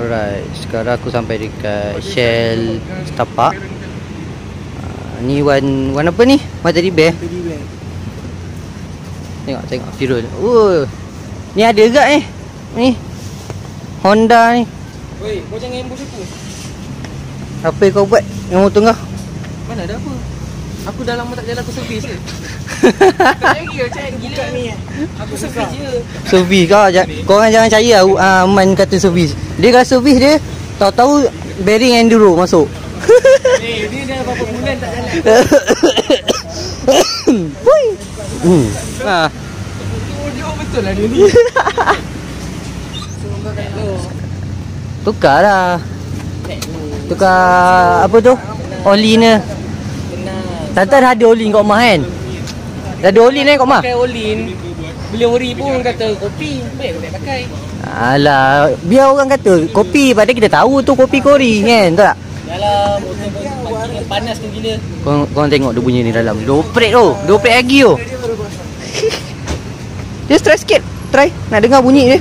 Alright, sekarang aku sampai dekat Shell Setapak. Uh, ni wan wan apa ni? Wan tadi bear. Tengok tengok Firul. Oh. Ni ada gak ni? Ni. Honda ni. Woi, kau jangan ambush aku. Apa yang kau buat dengan motor kau? Mana ada apa? Aku dah lama tak jalan aku servis je. Aku servis je. Servis kau. Ja- Kau orang jangan percaya uh, Man kata servis Dia. Kalau servis dia Tahu-tahu Bearing enduro masuk. Eh, dia dah berapa bulan tak jalan. Hui. hmm. ha. Dia betul lah dia ni. Tukar lah. Tukar Apa tu? Oli ni dah ada oli kat rumah kan Dah ada oli ni kat rumah Pakai Olin. Beli ori pun kata kopi. Baik tak pakai. Alah Biar orang kata Kopi Padahal kita tahu tu kopi kori kan Tahu tak Dalam panas tu gila. Kau kau tengok dia bunyi ni dalam. Dia operate tu. Dia operate lagi tu. dia stress sikit. Try. Nak dengar bunyi dia.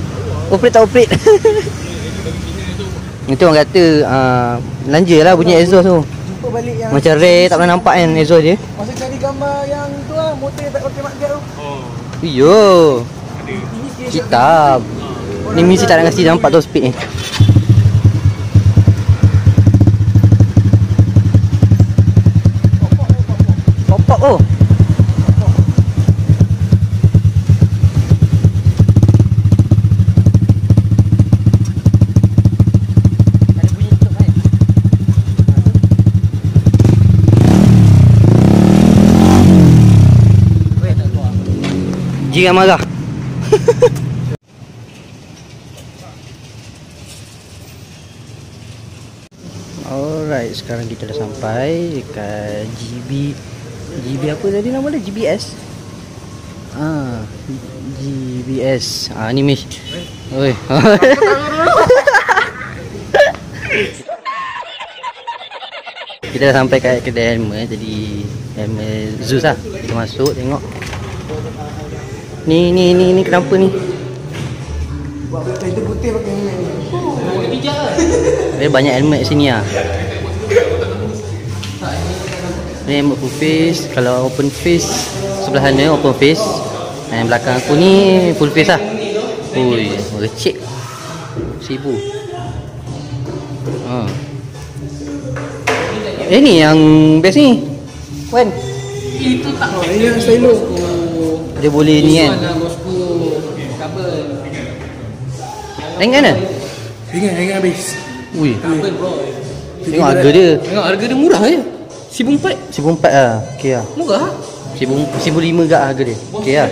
Operate tak operate. Itu orang kata uh, Lanja lah bunyi exhaust tu Jumpa balik yang Macam rare tak pernah nampak kan exhaust dia Masa cari gambar yang tu lah Motor yang tak pakai mak tu. Iyo. Hitam Ni mesti tak nak kasi nampak tu speed ni. Pop-pop oh Jiran marah Alright, sekarang kita dah sampai dekat GB GB apa tadi nama dia? GBS? Ah, GBS. Ah, ni Mish. Oi. kita dah sampai kat kedai helmet jadi helmet Zeus lah. Kita masuk tengok. Ni ni ni ni kenapa ni? Itu putih pakai helmet ni. Bijak lah. Dia banyak helmet sini lah Ni helmet full face. Kalau open face Sebelah sana open face. Dan belakang aku ni full face lah. Ui, recek Seribu. Ha. Eh ni yang best ni? Wan Itu tak Oh, ini yang stylo Dia boleh ni kan? Kabel. Tengok mana Ingat, ingat habis. Ui, Kabel bro. tengok harga dia. Tengok harga dia murah je. Seribu empat. Seribu empat lah. Okay lah. Murah. Seribu, seribu lima gak harga dia. Okay lah.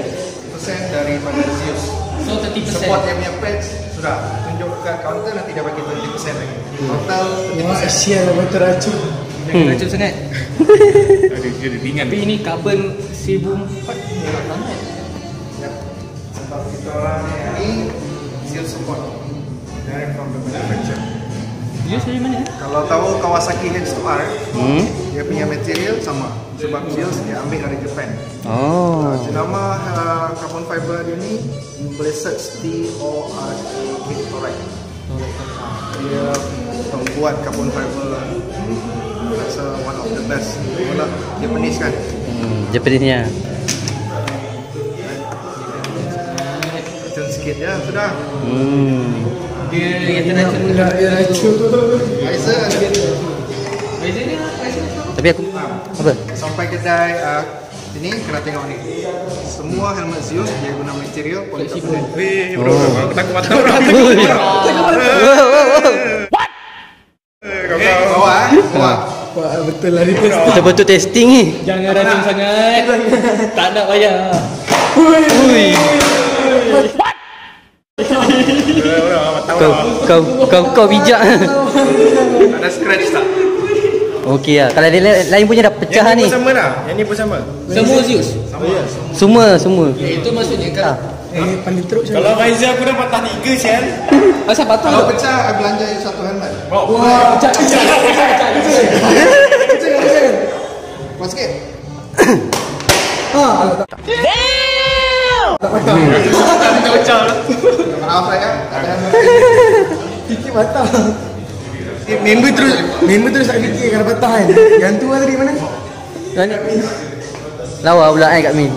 Persen daripada Zeus So 30%. Support yang punya patch sudah. Tunjuk kat counter nanti dah bagi 20% lagi. Total Wah, kasihan lah motor racun Jangan racun sangat. Ada dia ringan. Tapi ini empat. Murah sangat. Sebab kita orang ni Zeus support. Direct from the manufacturer. Dia dari mana? Kalau tahu Kawasaki H2R Hmm. Dia punya material sama. Sebab Zeus dia ambil dari Japan. Oh. Nama uh, carbon fiber dia ni Boleh search T-O-R-A Victorite Dia pembuat carbon fiber Rasa one of the best Mula Japanese kan? Hmm, Japanese nya. Racun sikit je sudah. Hmm. Dia racun. Beza dia, beza dia. Tapi aku apa? Sampai kedai uh, Ini kena tengok ni. Semua helmet Zeus Dia guna material polycarbonate Weh bro Aku takut mata orang Okay Bawa eh Bawa Wah, betul lah dia test Betul-betul testing ni. Jangan racun sangat. tak nak payah. Kau kau kau kau bijak. Ada scratch tak? Okey lah. Kalau dia la- lain punya dah pecah ni. sama dah Yang ni pun sama Semua Zeus. Semua semua. Itu maksudnya kan. Eh, paling teruk macam Kalau Faizal aku dah patah tiga Sian Asal patah Kalau tu? pecah I belanja you satu helmet Wah, pecah, pecah, pecah, pecah, pecah. Pecah, pecah. Kuat sikit Ah, alah, tak. Tak patah. Minta pecah lah Maaf saya Tak ada helmet patah. Eh, member terus member terus tak fikir kalau patah kan. Yang tu lah tadi mana? Lawa pula eh kat Min.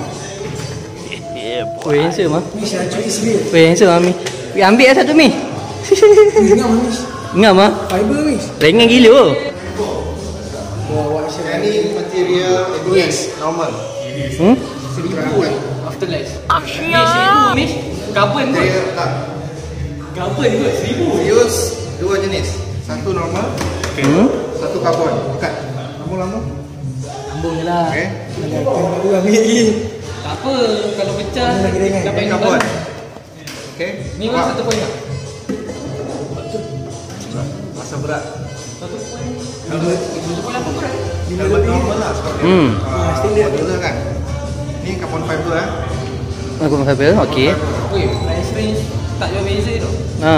Weh, handsome ah. Ni saya cuci sendiri. Weh, handsome ah Mi. Weh, ambil lah satu Mi. Ngam ni. Ngam ah. Fiber ni. Ringan gila oh. Wah, wah Yang ni material ABS normal. Hmm? Afterlife. Seribu Miss. Carbon kot. Material tak. Carbon kot. Seribu. Use dua jenis. Satu normal, Hmm? satu karbon. Bukan. Lambung-lambung. Sambung je lah. Okay. Aku ambil lagi. Tak apa. Kalau pecah. Dapat yang baru. Okay. Ni mana satu poin tak? Masa berat. Satu poin. Satu poin apa berat? Helmet normal lah. Hmm. Uh, modular kan. Ni carbon fiber eh. Aku nak habis. Okey. Weh, price range tak jauh beza tu. Ha.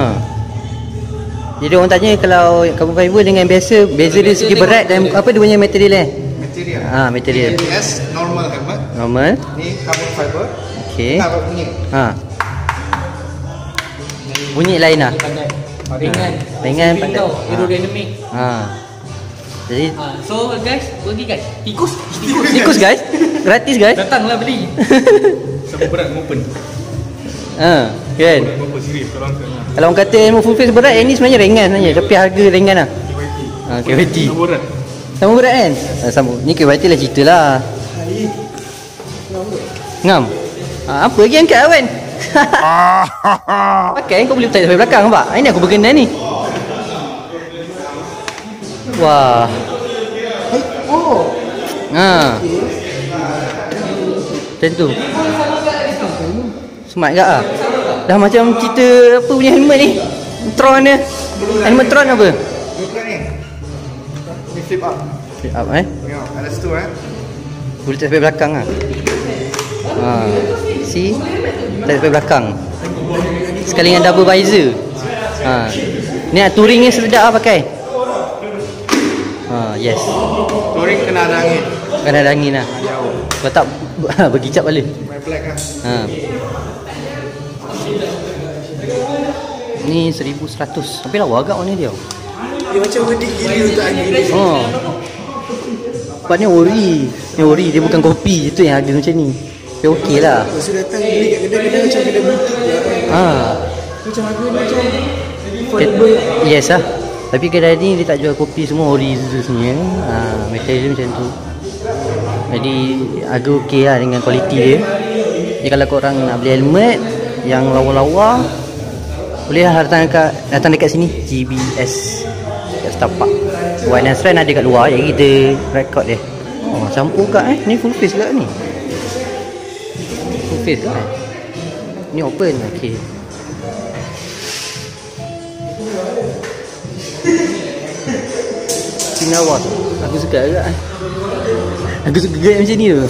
Jadi orang tanya kalau carbon fiber dengan biasa beza dia segi berat dan apa dia punya material eh? Material. Ah, material. Ni ABS normal helmet. Normal. Ni carbon fiber. Okey. Tak apa bunyi. Ha. Bunyi lain lah. Pandai. Ringan. Ringan, pandai. tau. Ah. Aerodynamic. Ha. Jadi Ah, so guys, pergi guys. Tikus. Tikus. tikus guys. Gratis guys. Datanglah beli. Sama berat open. Ha, kan. Kalau orang kata ilmu full face berat, yang ni sebenarnya ringan sebenarnya. Tapi harga ringan lah. Ha, KYT. Sama berat. Sama berat kan? Ha, sama. Ni KYT lah cerita lah. Ngam. Ha, apa lagi angkat Awan? Pakai kau boleh letak sampai belakang nampak? Ini aku berkenan ni. Wah. Oh. Ha. Macam tu. Smart gak ah. Dah macam cerita apa punya helmet ni? Tron dia. Helmet Tron apa? Ni ni. Ni flip up. Flip up eh. Tengok, ada situ eh. Boleh letak sampai belakang ah. Ha. See? Letak sampai belakang. Sekali dengan double visor. Ha. Ni ah, touring ni sedap ah pakai. Ha, yes. Touring kena ada angin. Kan ada angin lah. Kalau tak berkicap balik. Kan. Ha. Ni 1100. Tapi lawa agak warna dia. Dia macam gedik gila untuk angin. Oh. Sebab ni ori. Ni ori dia bukan kopi. Itu yang harga macam ni. Tapi okey lah. Lepas tu datang beli kat kedai-kedai macam kedai butik lah kan. Ha. Macam harga ni macam Ke- Yes lah. Tapi kedai ni dia tak jual kopi semua ori semua. Ha, material dia macam tu. Jadi harga okey lah dengan kualiti dia. Jadi kalau korang nak beli helmet yang lawa-lawa boleh lah datang dekat, datang dekat sini GBS kat Setapak Wine and Strand ada kat luar Jadi kita record dia Oh campur kat eh Ni full face kat ni face eh Ni open Okay Sinawa Aku suka agak eh Aku suka gaya macam ni tu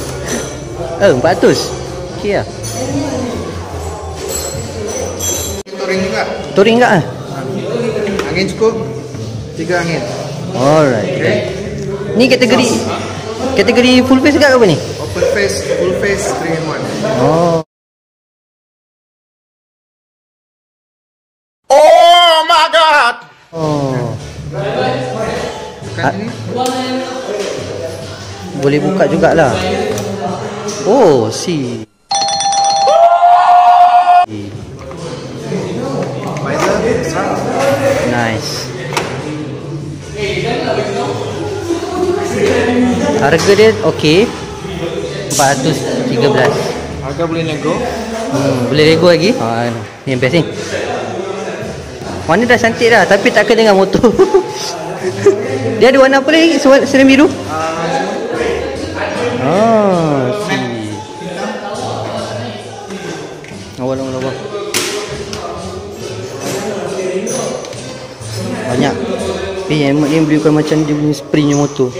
Eh 400 Okay lah Touring juga. Touring kat eh Angin cukup. Tiga angin. Alright Okay. Ni kategori Kategori full face ke apa ni? Open face, full face, 3 in 1. Oh? Boleh buka jugalah. Oh si. Nice. Harga dia okey. 413 Harga boleh nego. hmm, Boleh rego lagi? Ha, Ni best ni Warna dah cantik dah Tapi tak kena dengan motor. Dia ada warna apa lagi? Sel- Selim biru? Si Awal awal awal. Banyak. Yang helmet ni boleh bukan macam dia punya springnya motor.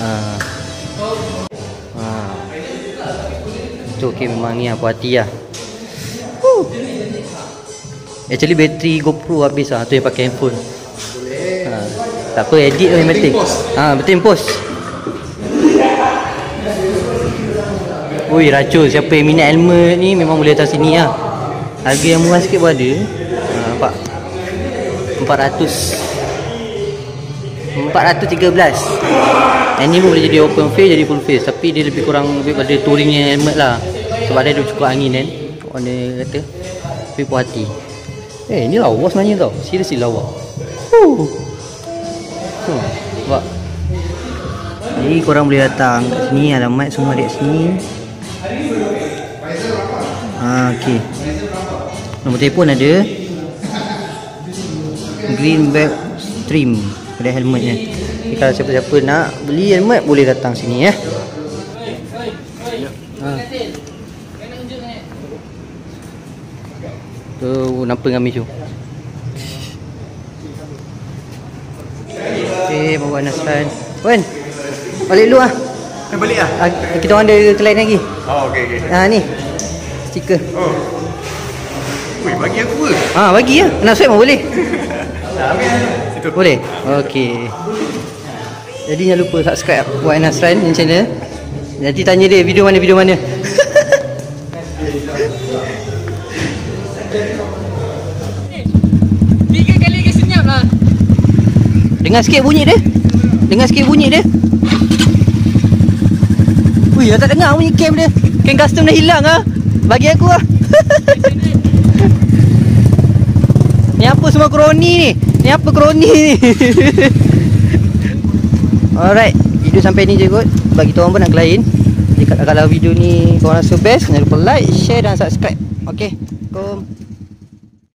Ha. Ha. Itu okey memang ni lah puas hati lah. Actually bateri GoPro habis lah. Tu yang pakai handphone. Ha. Tak apa edit tu yang penting. ha, Betul post. Ui racun. Siapa yang minat helmet ni Memang boleh datang sini lah. Harga yang murah sikit pun ada. Ha, Nampak? 400 413 Yang ni pun boleh jadi open face jadi full face. Tapi dia lebih kurang lebih pada touringnya helmet lah. Sebab dia ada cukup angin kan. Orang dia kata Tapi puas hati Eh ni lawa sebenarnya tau Seriously lawa Huh. Huh. Nampak Jadi korang boleh datang kat sini Alamat semua ada kat sini Ah, okay. Nombor telefon ada Greenback Stream Ada helmetnya Jadi kalau siapa-siapa nak beli helmet Boleh datang sini ya ha. Tu nampak dengan Misu Okay bawa Nasran Wan Balik dulu ah. Eh balik lah. ah Kita orang ada klien lagi Oh okey okey. Ah ni Stiker Oh. Weh bagi aku ke? Ah bagi ya. Nak swipe pun boleh. Situ. Boleh. Okey. Jadi jangan lupa subscribe Wan Nasran ni channel. Nanti tanya dia video mana video mana. Dengar sikit bunyi dia. Dengar sikit bunyi dia. Ui, tak dengar bunyi cam dia. Cam custom dah hilang ah. Bagi aku ah. ni apa semua kroni ni? Ni apa kroni ni? Alright, video sampai ni je kot. Bagi tu orang pun nak lain. Jadi kalau video ni korang rasa best, jangan lupa like, share dan subscribe. Okay, Assalamualaikum.